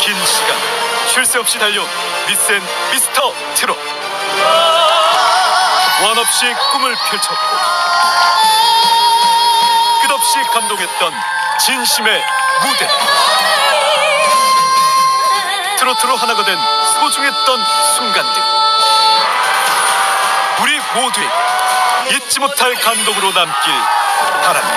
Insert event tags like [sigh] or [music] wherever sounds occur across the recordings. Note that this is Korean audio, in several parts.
긴 시간. 쉴 새 없이 달려온 미센 미스터 트롯. 원 없이 꿈을 펼쳤고 끝없이 감동했던 진심의 무대. 트로트로 하나가 된 소중했던 순간들. 우리 모두에게 잊지 못할 감동으로 남길 바랍니다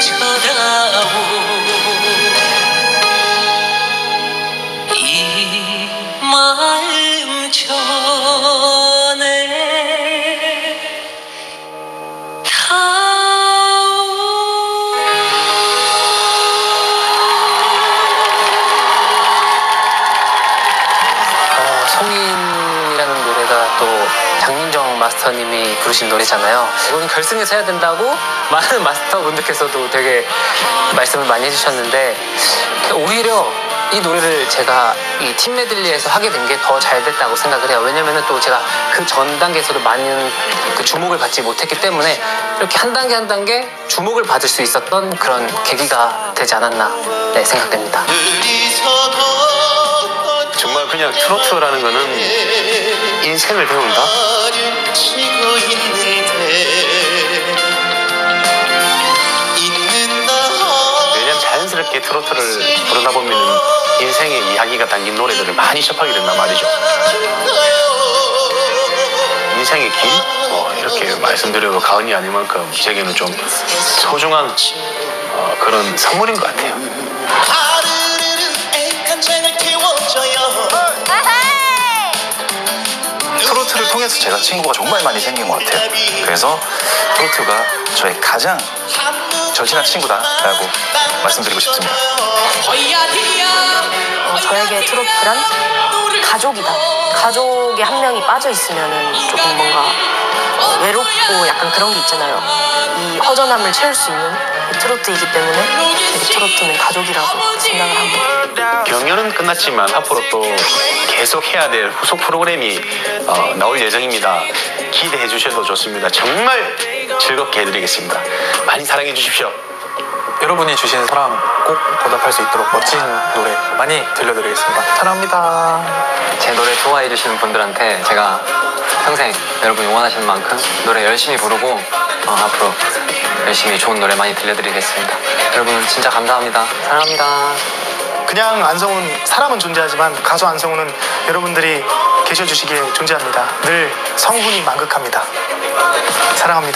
쳐다보 또 장윤정 마스터님이 부르신 노래잖아요. 이거는 결승에서 해야 된다고 [laughs] 많은 마스터분들께서도 되게 말씀을 많이 해주셨는데 오히려 이 노래를 제가 이 팀 메들리에서 하게 된 게 더 잘 됐다고 생각을 해요. 왜냐면은 또 제가 그 전 단계에서도 많은 그 주목을 받지 못했기 때문에 이렇게 한 단계 한 단계 주목을 받을 수 있었던 그런 계기가 되지 않았나 네, 생각됩니다. 정말 그냥 트로트라는 거는 인생을 배운다? 왜냐면 자연스럽게 트로트를 부르다 보면 인생의 이야기가 담긴 노래들을 많이 접하게 된단 말이죠. 인생의 길? 뭐 이렇게 말씀드려도 과언이 아니만큼 제게는 좀 소중한 어, 그런 선물인 것 같아요. 통해서 제가 친구가 정말 많이 생긴 것 같아요. 그래서 트로트가 저의 가장 절친한 친구다라고 말씀드리고 싶습니다. 어, 저에게 트로트란 가족이다. 가족의 한 명이 빠져 있으면 조금 뭔가 어, 외롭고 약간 그런 게 있잖아요. 이 허전함을 채울 수 있는 이 트로트이기 때문에 트로트는 가족이라고 생각을 합니다. 경연은 끝났지만 앞으로 또 계속 해야 될 후속 프로그램이 어, 나올 예정입니다. 기대해 주셔도 좋습니다. 정말 즐겁게 해드리겠습니다. 많이 사랑해 주십시오. 여러분이 주신 사람 꼭 보답할 수 있도록 멋진 노래 많이 들려드리겠습니다. 사랑합니다. 제 노래 좋아해 주시는 분들한테 제가 평생 여러분이 원하시는 만큼 노래 열심히 부르고 어, 앞으로 열심히 좋은 노래 많이 들려드리겠습니다. 여러분 진짜 감사합니다. 사랑합니다. 그냥 안성훈 사람은 존재하지만 가수 안성훈은 여러분들이 계셔주시기에 존재합니다. 늘 성훈이 만극합니다. 사랑합니다.